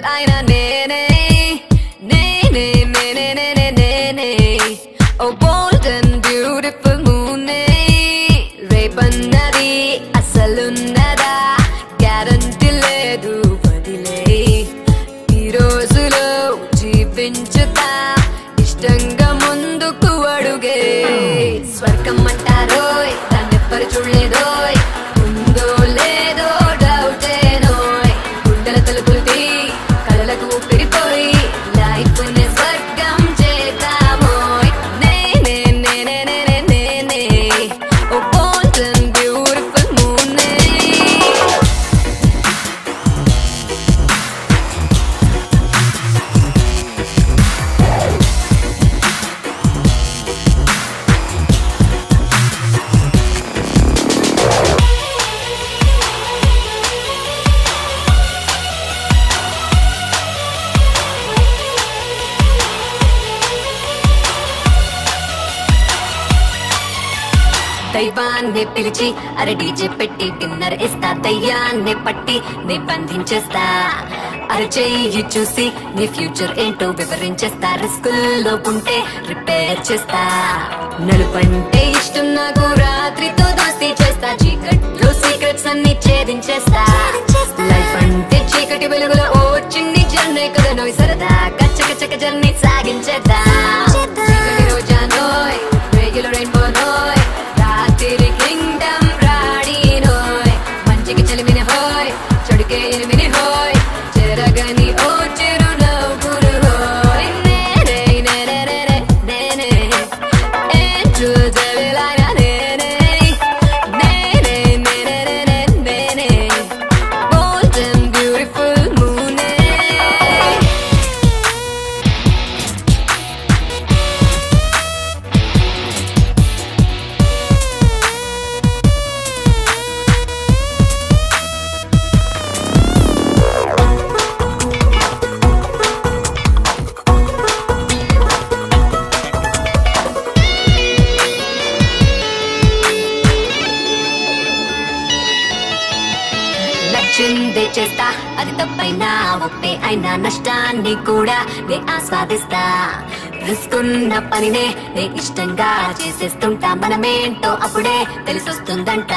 Devil అయిన నేనే నేనే నేనే నేనే నేనే. ఓ బోల్డ్ అండ్ బ్యూటిఫుల్ మూనే రేపన్నది అసలున్నదా? గ్యారంటీ లేదు వదిలే. ఈ రోజులో జీవించుతా ఇష్టంగా ముందుకు అడుగే. స్వర్గం అంటారోయ్ దైవాన్ని పిలిచి అరే పెట్టి డిన్నర్ ఇస్తా దయ్యాన్ని పట్టి నిబంధించేస్తా అరచేయి చూసి నీ ఫ్యూచర్ ఏంటో వివరించేస్తా. రిస్కుల్లో ఉంటే రిపేర్ చేస్తా. నలుపంటే ఇష్టం నాకు రాత్రితో దోస్తి చేస్తా. చీకట్లో సీక్రెట్స్ అన్ని ఛేదించేస్తా. లైఫ్ అంటే చీకటి వెలుగులో ఓ చిన్ని జర్నీ కదా నోయ్ సరదా కచ్చక చక్క జర్నీ సాగించేద్దా. నచ్చిందే చేస్తా. అది తప్పైనా ఒప్పే అయినా నష్టాన్ని కూడా నే ఆస్వాదిస్తా. రిస్కున్న పనినే నే ఇష్టంగా చేసేస్తుంటా. మనమేంటో అప్పుడే తెలిసొస్తుందంట.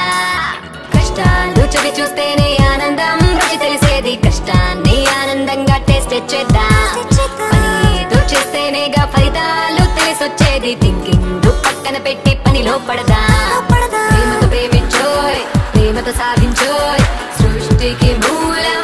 కష్టాలు చవి చూస్తేనే ఆనందం రుచి తెలిసేది కష్టాన్ని ఆనందంగా టేస్ట్ చేద్దాం. చేస్తేనేగా ఫలితాలు తెలిసొచ్చేది. థింకింగ్ పక్కన పెట్టి పనిలో పడదా. तो साबिन जोय सृष्टि की मूलम